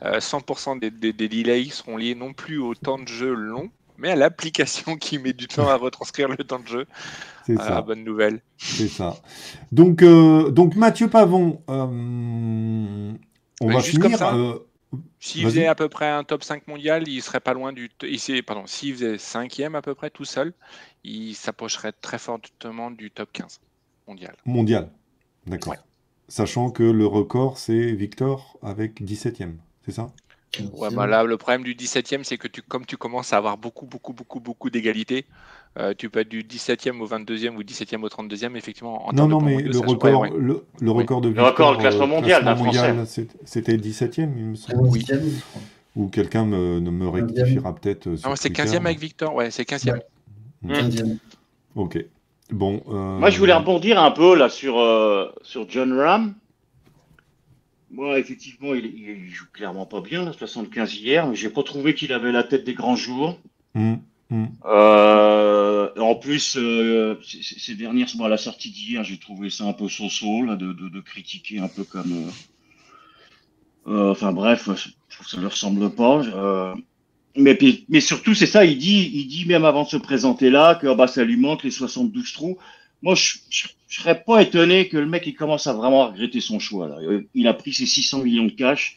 100% des, des, des delays seront liés non plus au temps de jeu long, mais à l'application qui met du temps à retranscrire le temps de jeu. C'est ah, ça. bonne nouvelle. C'est ça. Donc, euh, donc Mathieu Pavon, euh, on va finir. Euh, s'il faisait à peu près un top 5 mondial, il serait pas loin du. Pardon, s'il faisait cinquième à peu près tout seul, il s'approcherait très fortement du top 15 mondial. Mondial, d'accord. Sachant que le record, c'est Victor avec 17e, c'est ça? Ouais, bah là, le problème du 17e, c'est que tu, comme tu commences à avoir beaucoup, beaucoup, beaucoup, beaucoup d'égalité, euh, tu peux être du 17e au 22e ou 17e au 32e, effectivement. En non, non, mais le record, le, le, record de Le record de classement mondial, mondial c'était 17e, il me semble. Oui. Ou quelqu'un me, me rectifiera peut-être. Non, c'est 15e avec Victor, ouais, c'est 15e. 15e. Ok. Bon. Euh... Moi, je voulais rebondir un peu là sur, euh, sur John Ram. Moi, effectivement, il, il, joue clairement pas bien, la 75 hier, mais j'ai pas trouvé qu'il avait la tête des grands jours. Mmh, mmh. Euh, en plus, euh, ces dernières, bon, à la sortie d'hier, j'ai trouvé ça un peu so-so, là, de, de, de, critiquer un peu comme. Euh, euh enfin bref, je trouve que ça ne leur ressemble pas. Euh, mais, mais surtout, c'est ça, il dit, il dit même avant de se présenter là que bah, ça lui manque les 72 trous. Moi, je, je, je serais pas étonné que le mec il commence à vraiment regretter son choix. Là. Il a pris ses 600 millions de cash,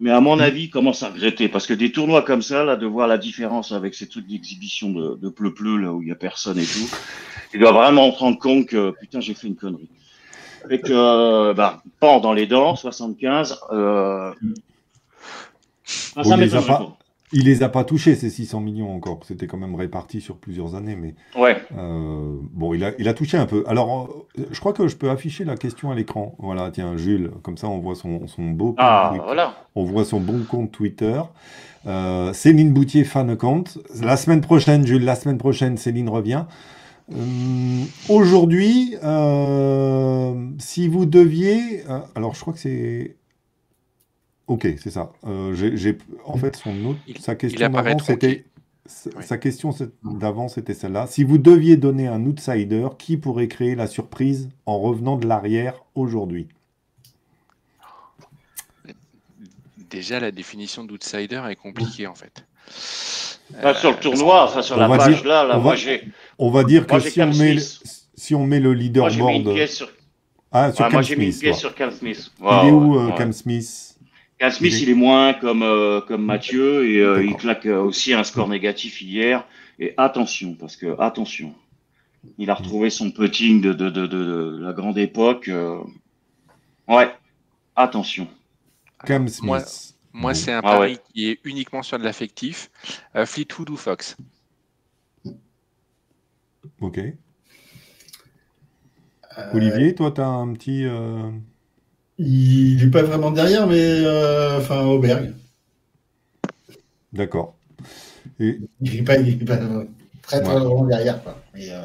mais à mon avis, il commence à regretter parce que des tournois comme ça, là, de voir la différence avec ces trucs d'exhibition de, de pleu-pleu là où il y a personne et tout, il doit vraiment se rendre compte que putain j'ai fait une connerie. Et que euh, bah, pas dans les dents, 75. Euh... Ah, ça m'étonnerait pas. Il les a pas touchés, ces 600 millions encore. C'était quand même réparti sur plusieurs années. Mais, ouais. Euh, bon, il a, il a touché un peu. Alors, euh, je crois que je peux afficher la question à l'écran. Voilà, tiens, Jules, comme ça, on voit son, son beau ah, voilà. On voit son bon compte Twitter. Euh, Céline Boutier, fan compte. La semaine prochaine, Jules, la semaine prochaine, Céline revient. Euh, Aujourd'hui, si vous deviez. Alors, je crois que c'est Ok, c'est ça. Euh, en fait, son autre, Il- sa question apparaît d'avant, c'était, sa, Oui. sa question c'est- d'avant, c'était celle-là. Si vous deviez donner un outsider, qui pourrait créer la surprise en revenant de l'arrière aujourd'hui? Déjà, la définition d'outsider est compliquée en fait. Enfin, sur le Euh, tournoi, enfin sur on la va page dire- là, là on moi va- j'ai On va dire que Moi, si on, Cam met, le- Smith. si on met le moi, j'ai mis une leaderboard. pièce sur, Ah, sur ouais, moi Cam j'ai mis une Smith. pièce sur Cam Smith. Il est où, ouais, euh, ouais. Cam Smith? Cam Smith, Il est- il est moins comme, euh, comme Mathieu et euh, il claque euh, aussi un score négatif hier. Et attention, parce que attention, il a retrouvé son putting de, de, de, de, de la grande époque. euh. Ouais, attention. Cam Moi, Smith. moi c'est un Ah pari ouais. qui est uniquement sur de l'affectif. Euh, Fleetwood ou Fox? Ok. Euh, Olivier, toi, tu as un petit. Il n'est pas vraiment derrière, mais euh, enfin, Auberg. D'accord. Et, Il n'est pas, pas très très Ouais. loin derrière. Quoi. Mais, euh,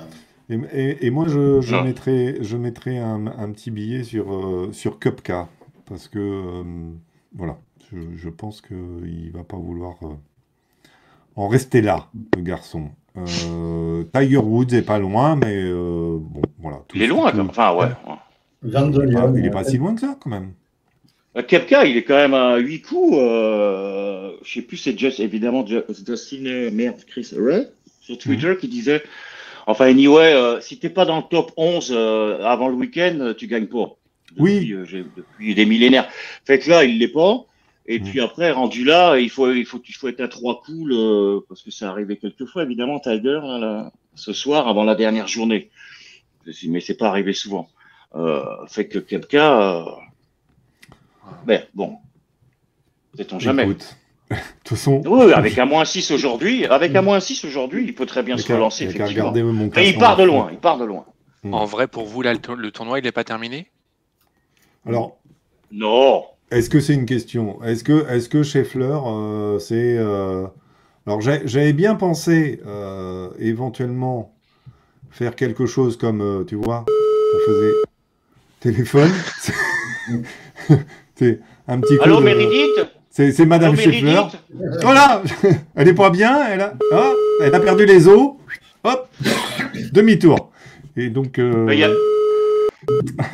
et, et- et moi, je, mettrais, je mettrais un, un petit billet sur, euh, sur Cupca. Parce que, euh, voilà, je, je pense qu'il ne va pas vouloir euh, en rester là, le garçon. Euh, Tiger Woods est pas loin, mais euh, bon, voilà. tout Il est loin, quand même. Enfin, ouais. ouais. 22 Il est pas- il est pas si loin que ça, quand même. Euh, Kepka, il est quand même à 8 coups. Euh, je sais plus, c'est just, évidemment Ju- Justin, euh, merde, Chris Ray, sur Twitter, qui disait Enfin, anyway, euh, si t'es pas dans le top 11 euh, avant le week-end, tu gagnes pas. Depuis, Oui. euh, depuis des millénaires. Fait que là, il l'est pas. Et Mm. puis après, rendu là, il faut, il faut, il faut être à trois coups, le- parce que ça arrivait quelques fois, évidemment, Tiger, là, là, ce soir, avant la dernière journée. Mais c'est pas arrivé souvent. Euh, fait que Kepka, euh, ben, bon, sait-on jamais. Écoute, de toute façon, Oui, oui, avec un moins 6 aujourd'hui, avec un moins 6 aujourd'hui, il peut très bien se relancer, effectivement. mon Mais il part de loin, il part de loin. Mm. En vrai, pour vous, là, le, tour- le tournoi, il n'est pas terminé? Alors, Non. Est-ce que c'est une question? Est-ce que, est-ce que Scheffler, euh, c'est... euh, Alors j'avais bien pensé euh, éventuellement faire quelque chose comme, euh, tu vois, on faisait téléphone. c'est un petit Allô, de- Meredith C'est, Madame Allô, Voilà Elle est pas bien, elle a, ah, elle a perdu les os. Hop Demi-tour. Et donc... euh, Mais a-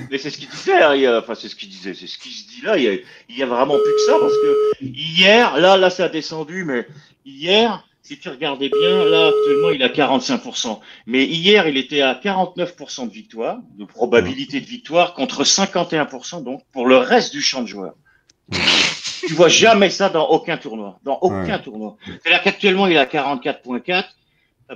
Mais c'est ce qu'il disait, hein, a- enfin c'est ce qu'il disait, c'est ce qu'il se dit là, il y, a, il y a vraiment plus que ça, parce que hier, là, là ça a descendu, mais hier, si tu regardais bien, là actuellement il a 45%, mais hier il était à 49% de victoire, de probabilité de victoire, contre 51% donc pour le reste du champ de joueurs. tu vois jamais ça dans aucun tournoi, dans aucun Ouais. tournoi. C'est-à-dire qu'actuellement il est à 44.4,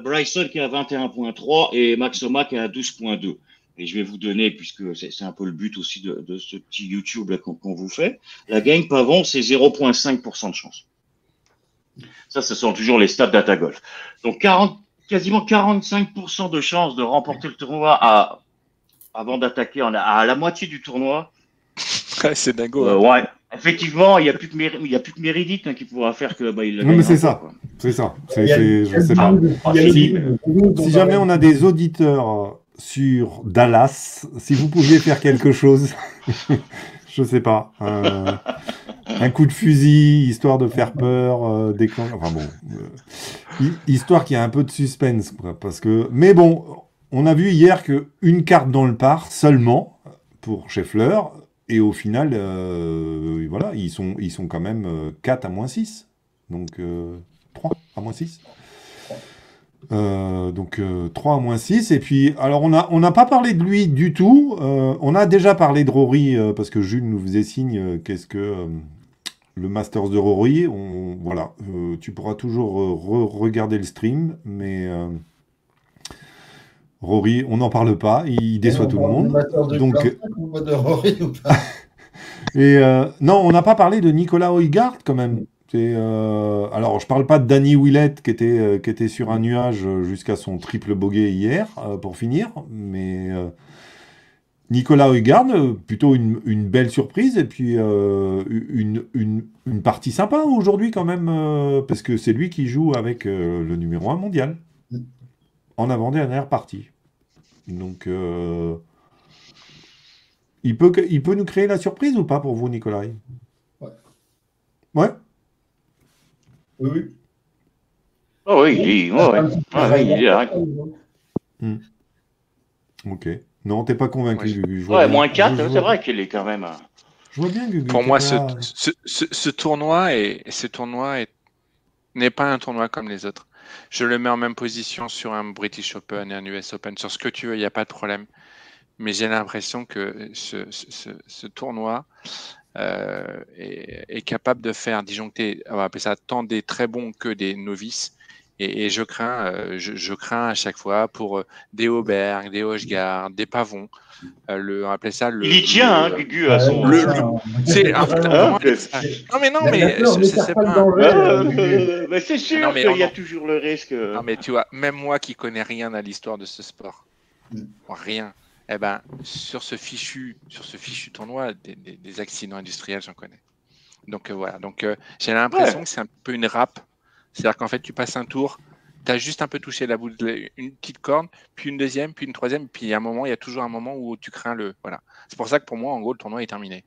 Bryson qui est à 21.3 et Max Oma qui est à 12.2. Et je vais vous donner, puisque c'est un peu le but aussi de, de ce petit YouTube qu'on vous fait, la gagne pavon, c'est 0,5% de chance. Ça, ce sont toujours les stats Datagolf. Donc 40, quasiment 45% de chance de remporter le tournoi à, avant d'attaquer à la moitié du tournoi. C'est dingo. Euh, hein. ouais. Effectivement, il n'y a plus que Méri- il y a plus que Méridite hein, qui pourra faire que bah, il Non, mais c'est ça. C'est ça. Ah, si. jamais on a des auditeurs euh, sur Dallas, si vous pouviez faire quelque chose, je sais pas, un, un coup de fusil, histoire de faire peur, euh, enfin bon, euh, hi- histoire qu'il y a un peu de suspense, parce que, mais bon, on a vu hier que une carte dans le par seulement pour Scheffler, et au final, euh, voilà, ils sont, ils sont quand même euh, 4 à moins 6, donc euh, 3 à moins 6. Euh, donc euh, 3 à moins 6. Et puis, alors on n'a on pas parlé de lui du tout. Euh, on a déjà parlé de Rory euh, parce que Jules nous faisait signe qu'est-ce que le Masters de Rory. On, voilà, tu pourras toujours re- regarder le stream, mais Rory, on n'en parle pas. Il déçoit tout le monde. Donc- Donc, de Rory ou pas? Et non, on n'a pas parlé de Nicolas Oygaard quand même. Euh, alors, je parle pas de Danny Willett qui était, euh, qui était sur un nuage jusqu'à son triple bogey hier euh, pour finir, mais Nicolas Oygaard, euh, plutôt une, une belle surprise et puis une, une, une partie sympa aujourd'hui quand même, parce que c'est lui qui joue avec le numéro 1 mondial en avant-dernière partie. Donc, il, peut, il peut nous créer la surprise ou pas pour vous, Nicolas? Ouais? Oui, oui. Oh oui. Ah, oui, il est direct. Ok. Non, t'es pas convaincu, Ouais, Gugu. je vois Ouais, bien. moins 4, Je- je c'est vois- vrai qu'il est quand même. euh, Je vois bien, Gugu. Pour moi, ce, pas- ce, ce, ce tournoi est, ce tournoi est- n'est pas un tournoi comme les autres. Je le mets en même position sur un British Open et un US Open, sur ce que tu veux, il n'y a pas de problème. Mais j'ai l'impression que ce, ce- ce- ce tournoi euh, est, est capable de faire disjoncter, on va appeler ça tant des très bons que des novices. Et, et je crains, euh, je, je crains à chaque fois pour euh, des Auberg, des Hochgard, des Pavons. euh, le, on va appeler ça le. Il y tient, hein, Gugu, à son. le- le- c'est un- Hein Non mais non mais sais pas. Euh, Gugu. euh, mais c'est sûr qu'il y a toujours le risque. euh. Non, mais tu vois, même moi qui connais rien à l'histoire de ce sport, Mm. rien, eh ben, sur ce fichu, sur ce fichu tournoi, des, des- des accidents industriels, j'en connais. Donc euh, voilà, donc euh, j'ai l'impression Ouais. que c'est un peu une râpe. C'est-à-dire qu'en fait, tu passes un tour, tu as juste un peu touché la la- une petite corne, puis une deuxième, puis une troisième, puis à un moment, il y a toujours un moment où tu crains le. Voilà. C'est pour ça que pour moi, en gros, le tournoi est terminé.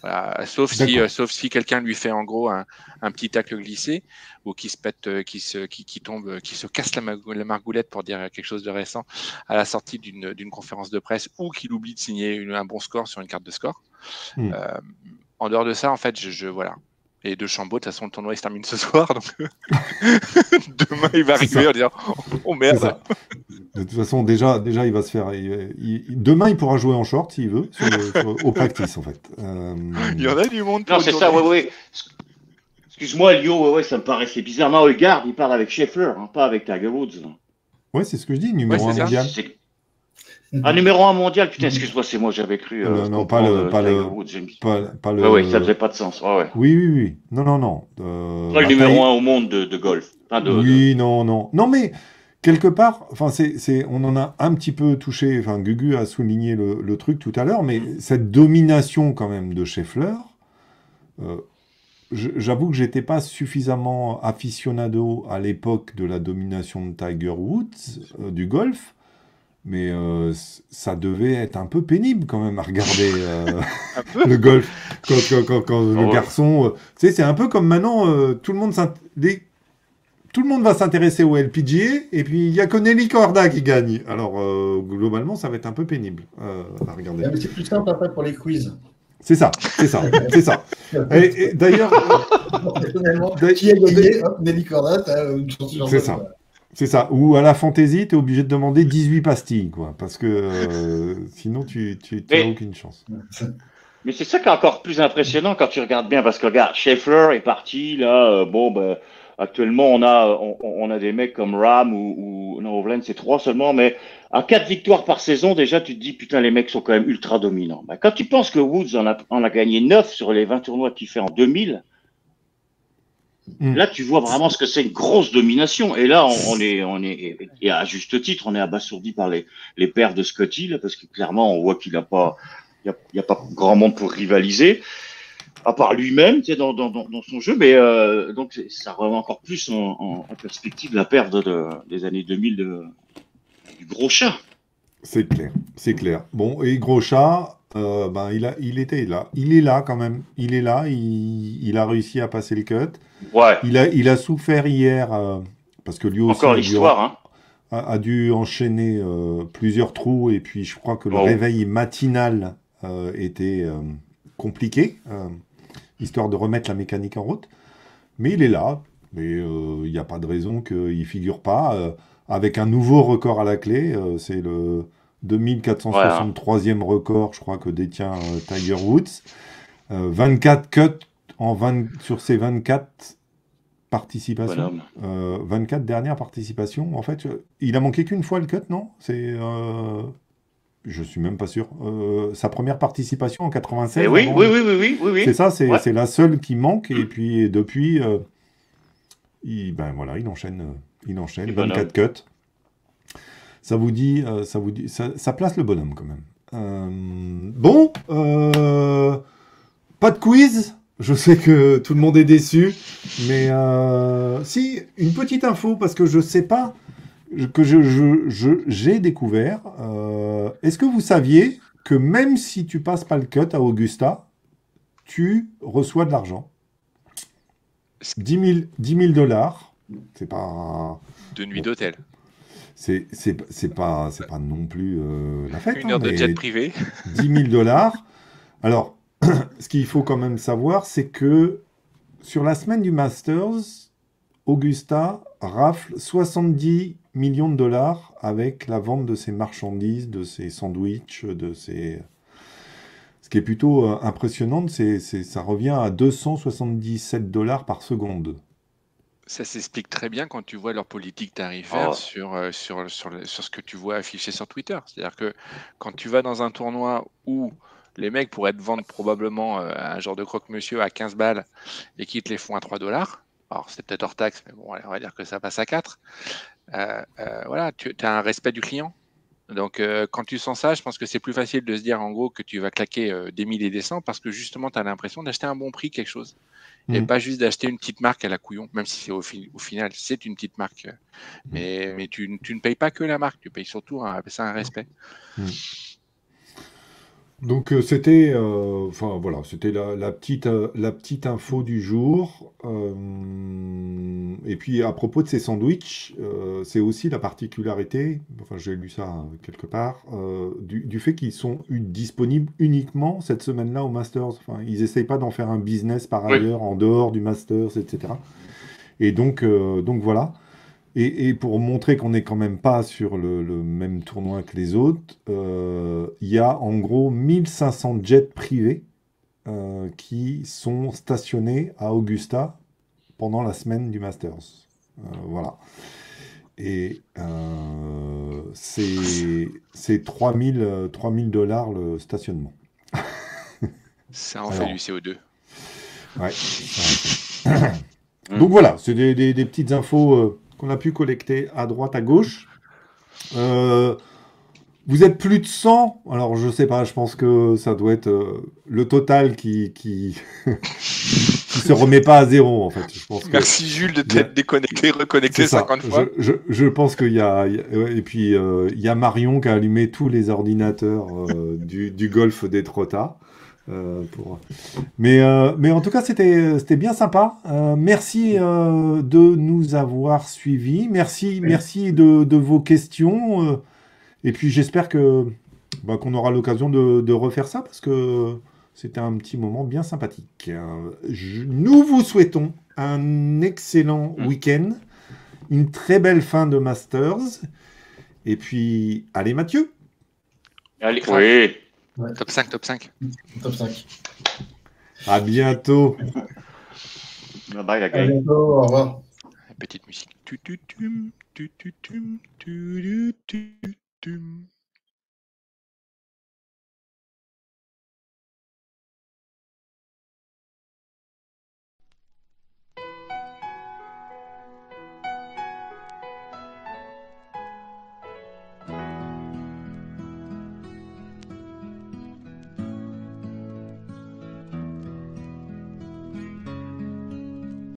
Voilà. Sauf si, D'accord. euh, sauf si quelqu'un lui fait en gros un, un petit tacle glissé ou qui se pète, euh, qui se, qui, qui tombe, euh, qui se casse la, margoulette pour dire quelque chose de récent à la sortie d'une conférence de presse ou qu'il oublie de signer une- un bon score sur une carte de score. Hmm. Euh, en dehors de ça, en fait, je, je- voilà. Et de Chambaud, de toute façon, le tournoi il se termine ce soir, donc demain il va arriver en disant oh merde. ça. De toute façon, déjà, déjà, il va se faire. il- il- demain, il pourra jouer en short s'il veut, sur le- sur- au practice, en fait. Euh, Il y en a du monde. pour Non, c'est ça, ouais, ouais. Excuse-moi, Lio, ouais, ouais, ça me paraissait bizarre. Non, regarde, il parle avec Scheffler, hein, pas avec Tiger Woods. Ouais, c'est ce que je dis, numéro Ouais, mondial. C'est- Ah, numéro 1 mondial, putain, excuse-moi, c'est moi, j'avais cru. Non, euh, non, pas le- euh, pas le- Woods, Pas, pas le. Ouais, ouais, ça faisait pas de sens. Ouais. Oui, oui, oui. Non, non, non. Euh, Pas le numéro 1 au monde de, de golf. Enfin, de, de- Oui, non, non. Non, mais quelque part, enfin, c'est, on en a un petit peu touché. Enfin, Gugu a souligné le, le truc tout à l'heure, mais cette domination quand même de Scheffler, euh, j'avoue que j'étais pas suffisamment aficionado à l'époque de la domination de Tiger Woods du golf. Mais euh, ça devait être un peu pénible quand même à regarder euh, le golf quand, quand- quand- quand le ouais. garçon. euh, tu sais, c'est un peu comme maintenant, euh, tout le monde les- tout le monde va s'intéresser au LPGA et puis il y a que Nelly Corda qui gagne. Alors euh, globalement, ça va être un peu pénible euh, à regarder. Ouais, mais C'est plus simple après pour les quiz. C'est ça, c'est ça, c'est ça. Et, et d'ailleurs, qui a gagné Nelly Corda, t'as une chance sur C'est ça. C'est ça. Ou à la fantaisie, tu es obligé de demander 18 pastilles, quoi, parce que euh, sinon tu tu tu n'as aucune chance. Mais c'est ça qui est encore plus impressionnant quand tu regardes bien, parce que regarde, Scheffler est parti, là, euh, bon, ben, actuellement, on a, on, on a des mecs comme Ram ou, ou non, c'est trois seulement, mais à quatre victoires par saison, déjà, tu te dis, putain, les mecs sont quand même ultra dominants. Ben, quand tu penses que Woods en a, en a gagné neuf sur les 20 tournois qu'il fait en 2000, Mm. là, tu vois vraiment ce que c'est une grosse domination. Et là, on, on est, on est, et à juste titre, on est abasourdi par les, les pères de Scotty, là, parce que clairement, on voit qu'il n'a pas, il n'y a, il y a pas grand monde pour rivaliser, à part lui-même, tu sais, dans, dans, dans, son jeu. Mais euh, donc, ça remet encore plus en, en, en perspective la perte de, de- des années 2000 de, du gros chat. C'est clair, c'est clair. Bon, et Gros Chat, euh, ben, il, a, il était là. Il est là quand même. Il est là, il, il a réussi à passer le cut. Ouais, Il a, il a souffert hier, euh, parce que lui aussi encore l'histoire, hein. a, a dû enchaîner euh, plusieurs trous, et puis je crois que le Oh. réveil matinal euh, était compliqué, histoire de remettre la mécanique en route. Mais il est là, mais il n'y a pas de raison qu'il ne figure pas. avec un nouveau record à la clé, c'est le 2463e record, je crois, que détient Tiger Woods. Euh, 24 cuts en 20 sur ces 24 participations. Bonhomme. Euh, 24 dernières participations. En fait, il a manqué qu'une fois le cut, non? C'est. euh, je suis même pas sûr. Euh, sa première participation en 96. Eh oui, avant- oui, oui, oui, oui, oui, oui. C'est ça, c'est Ouais. la seule qui manque. Et puis depuis, euh, il, ben voilà, il enchaîne, il enchaîne Le bonhomme. 24 cuts. Ça vous dit, euh, ça vous dit, ça, ça place le bonhomme quand même. Bon, pas de quiz? Je sais que tout le monde est déçu, mais euh, si une petite info parce que je sais pas que je je- je- j'ai découvert. euh, Est-ce que vous saviez que même si tu passes pas le cut à Augusta, tu reçois de l'argent? 10 000 dollars. C'est pas. De nuit d'hôtel. C'est pas, pas non plus euh, la fête. Une heure hein, de jet privé. 10 000 dollars. Alors, ce qu'il faut quand même savoir, c'est que sur la semaine du Masters, Augusta rafle 70 millions de dollars avec la vente de ses marchandises, de ses sandwichs, de ses... Ce qui est plutôt euh, impressionnant, c'est ça revient à 277 dollars par seconde. Ça s'explique très bien quand tu vois leur politique tarifaire Oh. sur, euh, sur, sur, sur ce que tu vois affiché sur Twitter. C'est-à-dire que quand tu vas dans un tournoi où les mecs pourraient te vendre probablement euh, un genre de croque-monsieur à 15 balles et qu'ils te les font à 3 dollars, alors c'est peut-être hors taxe, mais bon, on va dire que ça passe à 4, euh, euh, voilà, tu as un respect du client. Donc euh, quand tu sens ça, je pense que c'est plus facile de se dire en gros que tu vas claquer des milliers et des cents parce que justement tu as l'impression d'acheter un bon prix quelque chose et Mhm. pas juste d'acheter une petite marque à la couillon, même si c'est au, fi- au final c'est une petite marque. euh, Mais, mais tu, tu ne payes pas que la marque, tu payes surtout un, un respect. Donc euh, c'était, euh, enfin voilà, c'était la, la petite, euh, la petite info du jour. Euh, et puis à propos de ces sandwichs, euh, c'est aussi la particularité, enfin j'ai lu ça euh, quelque part, euh, du, du fait qu'ils sont disponibles uniquement cette semaine-là au Masters. Enfin, ils essayent pas d'en faire un business par Oui. ailleurs en dehors du Masters, etc. Et donc, euh, donc voilà. Et, et pour montrer qu'on n'est quand même pas sur le, le même tournoi que les autres, euh, il y a en gros 1500 jets privés euh, qui sont stationnés à Augusta pendant la semaine du Masters. Euh, voilà. Et c'est c'est 3000 euh, 3000 dollars le stationnement. Ça en Alors. fait du CO2. Ouais. Donc voilà, c'est des, des- des petites infos qu'on a pu collecter à droite, à gauche. Euh, vous êtes plus de 100, alors je sais pas, je pense que ça doit être euh, le total qui, qui, qui se remet pas à zéro en fait. Je pense que Merci Jules de a- t'être déconnecté, reconnecté c'est ça. 50 fois. Je, je- je pense qu'il y a, et puis euh, il y a Marion qui a allumé tous les ordinateurs euh, du, du golf des Trottas. Euh, pour... mais, euh, mais en tout cas, c'était bien sympa. Euh, merci euh, de nous avoir suivis. Merci, merci de, de vos questions. et puis j'espère que bah, qu'on aura l'occasion de, de refaire ça parce que c'était un petit moment bien sympathique. Euh, je- nous vous souhaitons un excellent Mm. week-end, une très belle fin de Masters. Et puis, allez Mathieu Allez, oui. Top 5, top 5. Top 5. À bientôt Bye bye la À gang. bientôt, au revoir. Petite musique. Tu, tu, tu, tu, tum, tu, tu, tu, tum.